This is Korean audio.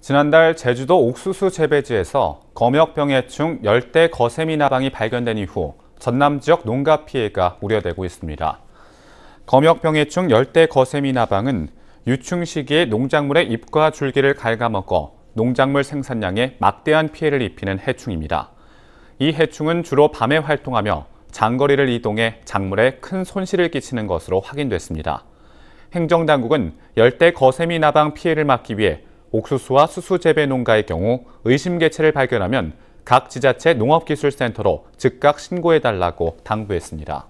지난달 제주도 옥수수 재배지에서 검역병해충 열대 거세미 나방이 발견된 이후 전남 지역 농가 피해가 우려되고 있습니다. 검역병해충 열대 거세미 나방은 유충 시기에 농작물의 잎과 줄기를 갉아먹어 농작물 생산량에 막대한 피해를 입히는 해충입니다. 이 해충은 주로 밤에 활동하며 장거리를 이동해 작물에 큰 손실을 끼치는 것으로 확인됐습니다. 행정당국은 열대 거세미 나방 피해를 막기 위해 옥수수와 수수 재배 농가의 경우 의심 개체를 발견하면 각 지자체 농업기술센터로 즉각 신고해달라고 당부했습니다.